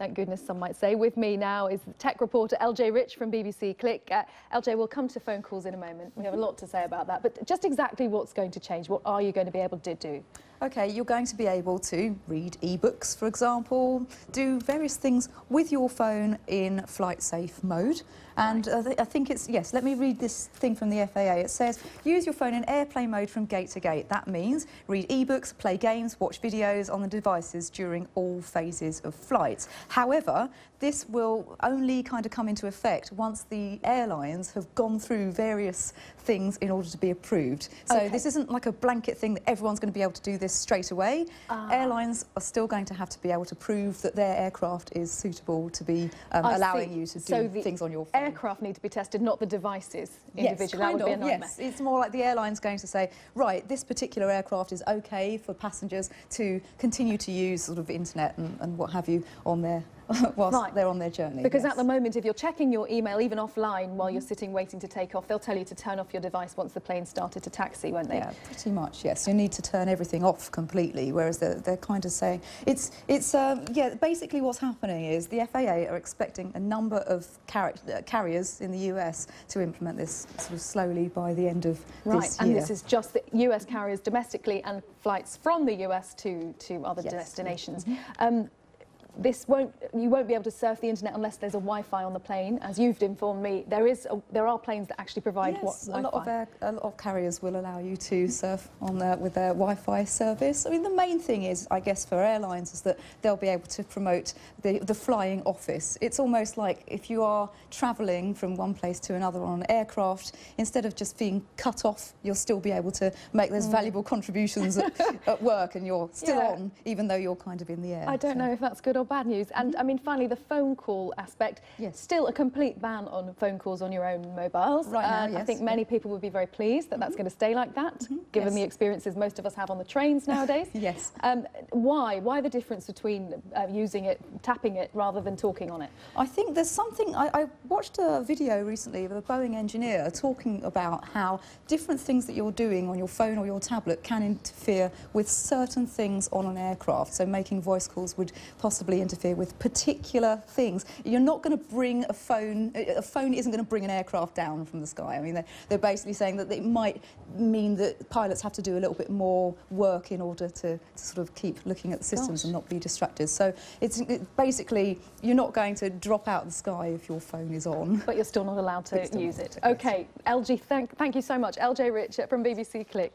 Thank goodness, some might say. With me now is the tech reporter LJ Rich from BBC Click. Uh, LJ, we'll come to phone calls in a moment. We have a lot to say about that. But just exactly what's going to change? What are you going to be able to do? Okay, you're going to be able to read ebooks, for example, do various things with your phone in flight safe mode. And uh, I think it's, yes, let me read this thing from the FAA. It says, use your phone in airplane mode from gate to gate. That means read ebooks, play games, watch videos on the devices during all phases of flight. However, this will only kind of come into effect once the airlines have gone through various things in order to be approved. So okay. this isn't like a blanket thing that everyone's going to be able to do this straight away. Uh, Airlines are still going to have to be able to prove that their aircraft is suitable to be um, allowing see. you to do so things on your phone. aircraft need to be tested, not the devices individually. Yes, that would of, be a nightmare. Yes, it's more like the airline's going to say, right, this particular aircraft is okay for passengers to continue to use sort of internet and, and what have you on their whilst right. they're on their journey. Because yes. at the moment, if you're checking your email, even offline, while you're sitting waiting to take off, they'll tell you to turn off your device once the plane started to taxi, won't they? Yeah, pretty much, yes. You need to turn everything off completely, whereas they're, they're kind of saying... It's, it's um, yeah, basically what's happening is the FAA are expecting a number of car uh, carriers in the US to implement this sort of slowly by the end of right. this year. Right, and this is just the US carriers domestically and flights from the US to, to other yes. destinations. Mm -hmm. um, this won't, you won't be able to surf the internet unless there's a Wi-Fi on the plane. As you've informed me, there is, a, there are planes that actually provide yes, Wi-Fi. a lot of air, a lot of carriers will allow you to surf on their, with their Wi-Fi service. I mean, the main thing is, I guess, for airlines, is that they'll be able to promote the, the flying office. It's almost like if you are travelling from one place to another on an aircraft, instead of just being cut off, you'll still be able to make those mm. valuable contributions at, at, work, and you're still yeah. on, even though you're kind of in the air. I don't so. know if that's good or bad news. And I mean, finally, the phone call aspect. Yes. Still a complete ban on phone calls on your own mobiles. Right now, yes. I think many people would be very pleased that mm -hmm. that's going to stay like that, mm -hmm. given yes. the experiences most of us have on the trains nowadays. yes. Um, why? Why the difference between uh, using it, tapping it, rather than talking on it? I think there's something. I, I watched a video recently of a Boeing engineer talking about how different things that you're doing on your phone or your tablet can interfere with certain things on an aircraft. So making voice calls would possibly interfere with particular things. You're not going to bring a phone, a phone isn't going to bring an aircraft down from the sky. I mean, they're, they're basically saying that it might mean that pilots have to do a little bit more work in order to, to sort of keep looking at the systems Gosh. and not be distracted. So it's it, basically, you're not going to drop out the sky if your phone is on. But you're still not allowed to use it. OK, LJ, thank, thank you so much. LJ Rich from BBC Click.